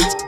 you.